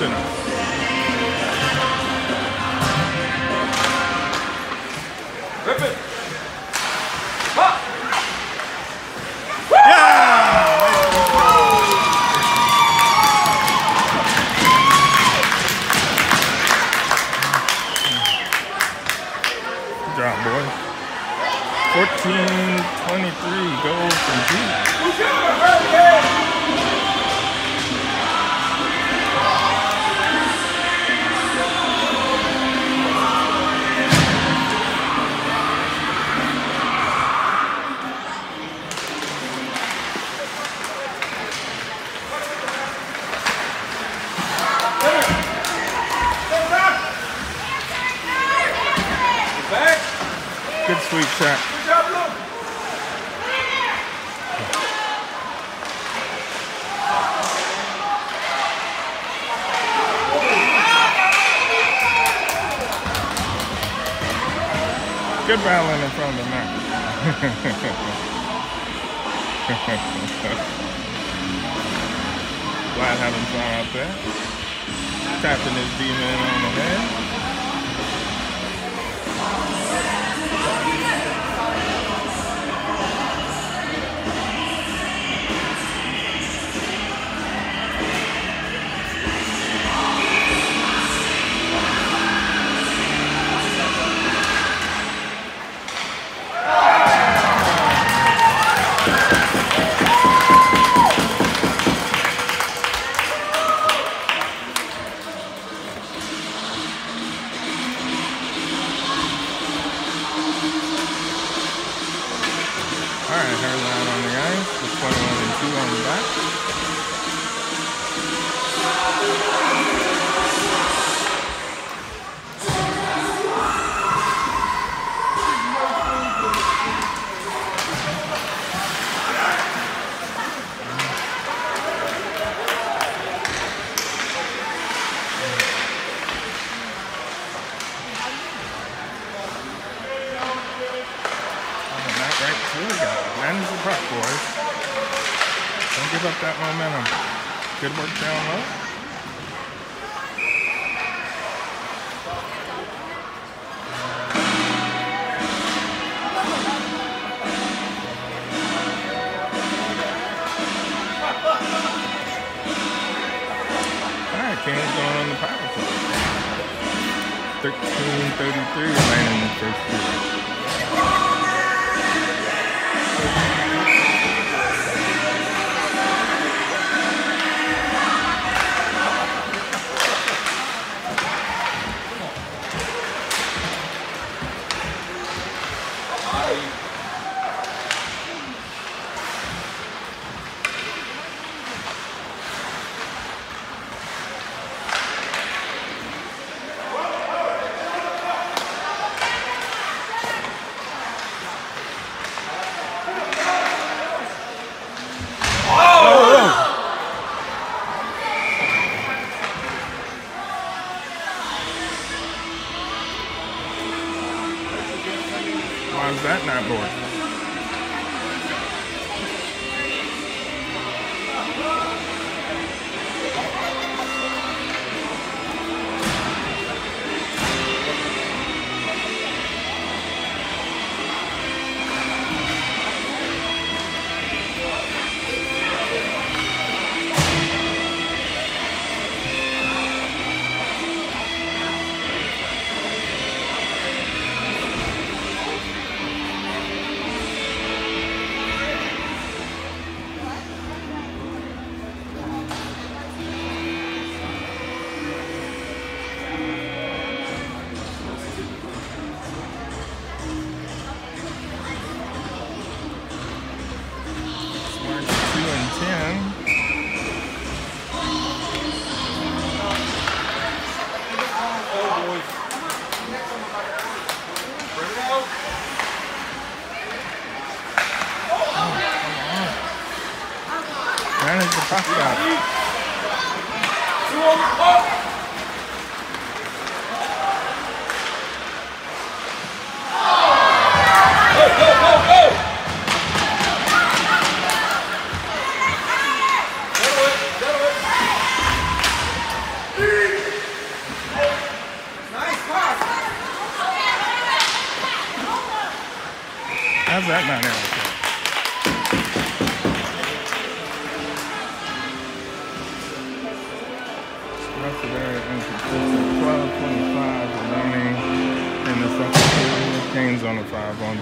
London. Good battling in front of them now. Glad having fun out there. Tapping this demon on the head. 1333 right in the first year. Why is that not boring?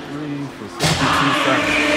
63 for 62 seconds.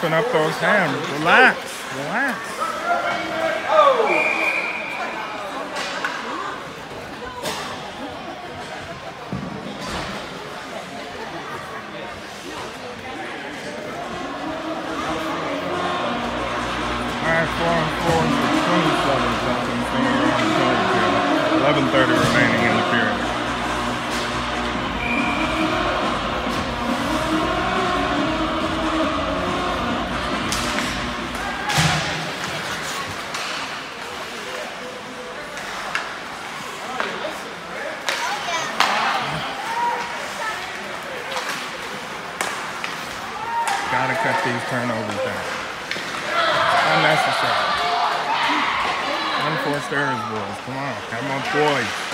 pumping up those hams. Relax, relax. Four and four, 27 something, 11.30 remaining. boy.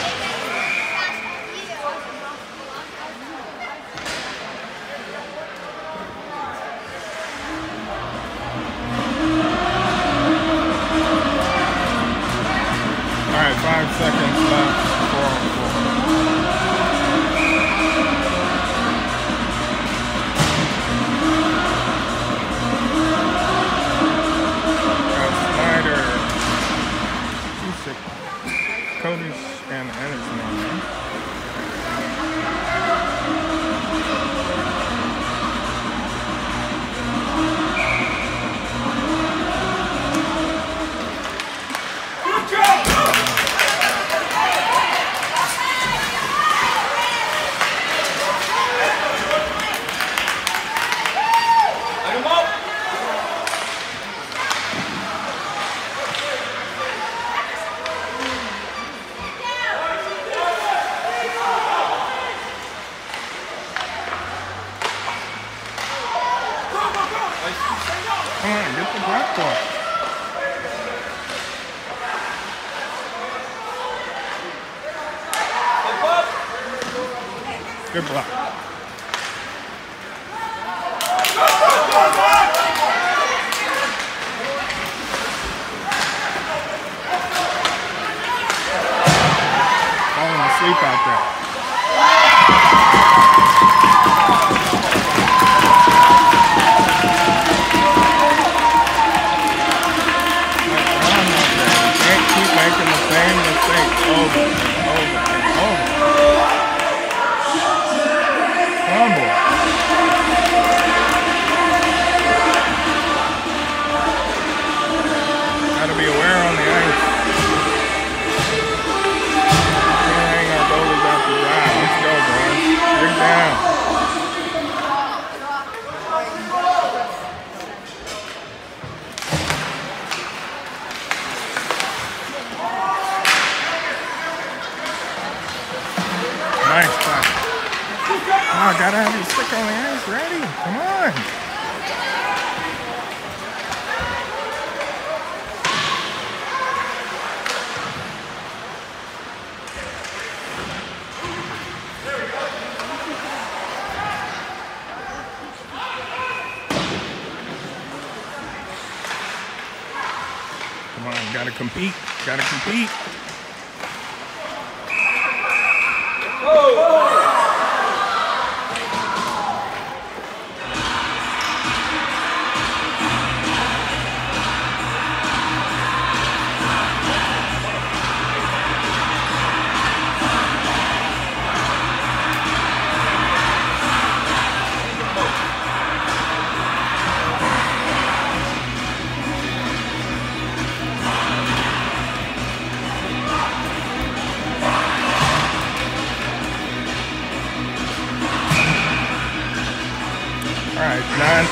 Good block. Falling asleep out there. Can't keep making the same over. Gotta have your stick on the ice ready. Come on. Come on, gotta compete. Gotta compete.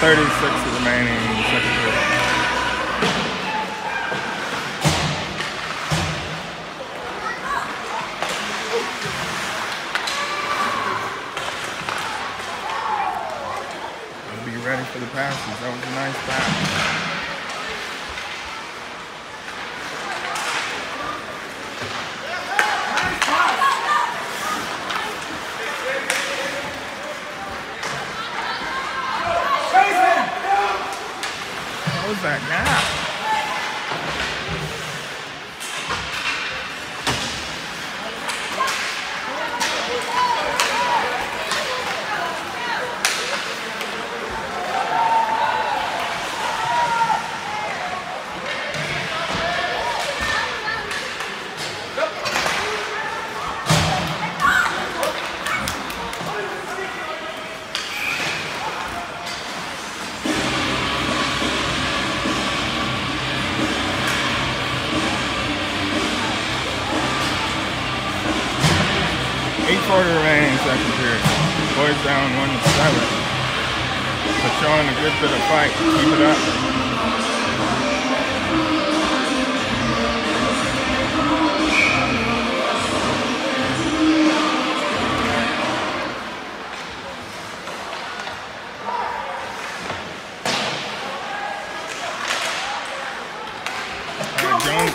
36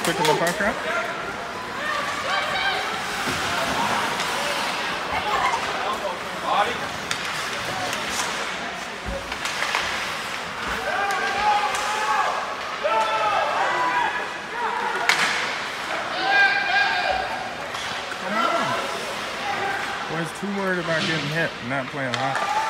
right, Jones the puck up. Come on. Too worried about getting hit not playing hockey.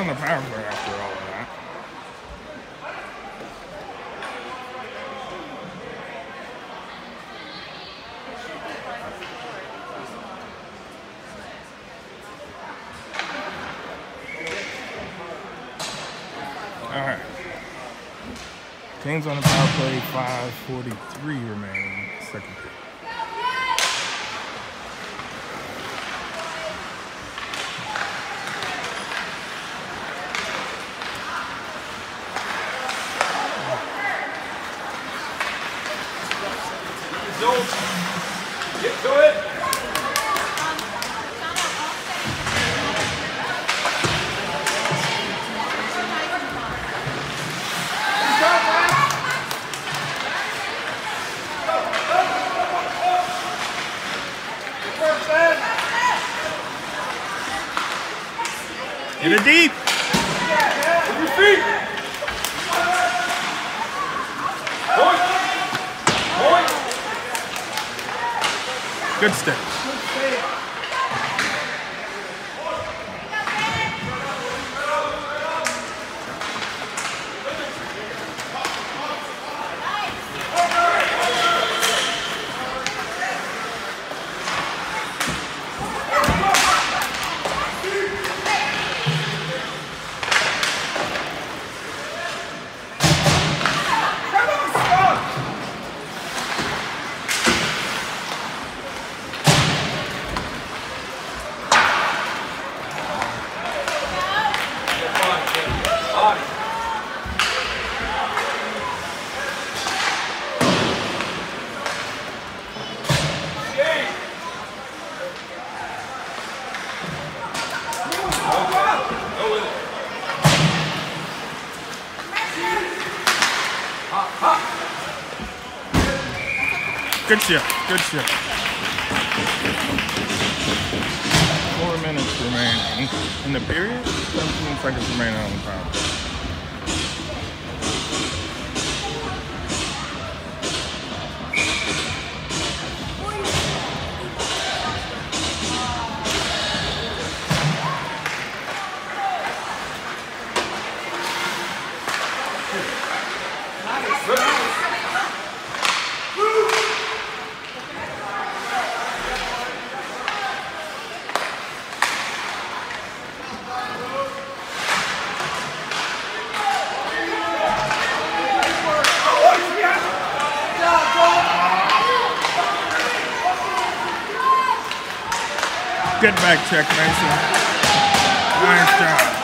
On the power play after all of that. All right. Kings on the power play, 543 remaining, second Good shit. Good shit. Four minutes remaining in the period. 17 seconds remaining on the power Back check, Mason. Nice job.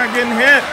About getting hit.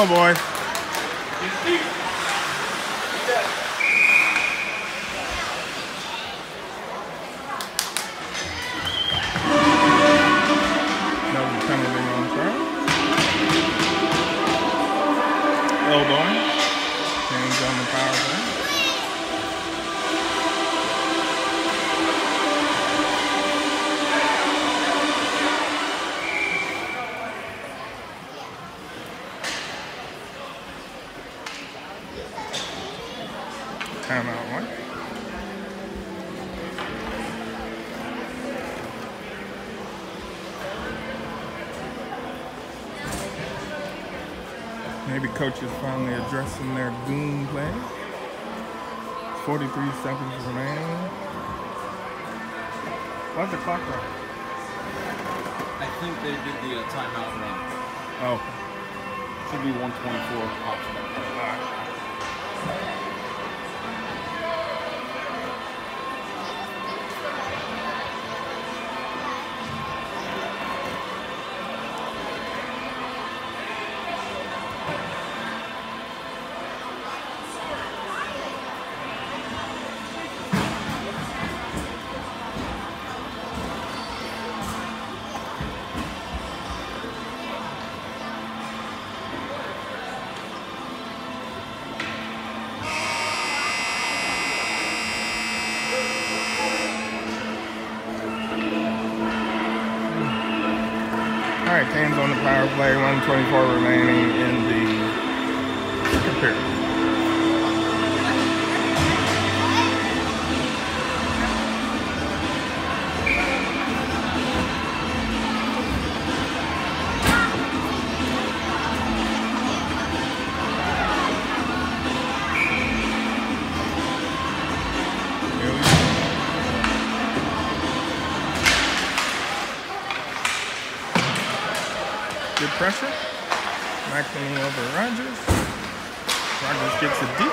Go, boys. No penalty on Charles. Elbowing. Hands on the power play. Timeout one. Maybe coaches finally addressing their goon plan. 43 seconds remaining. Why's the clock run? I think they did the uh, timeout run. Oh. Should be 124 optional. The 124 remaining pressure. Maximum over Rogers. Rogers gets it deep.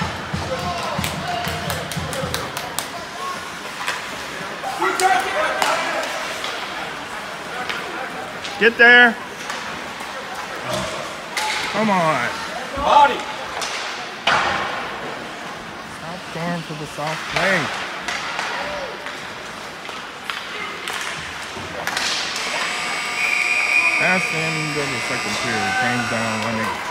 Get there. Come on. Body. Stop going for the soft play. That's the end of the second period. Came down 1 8.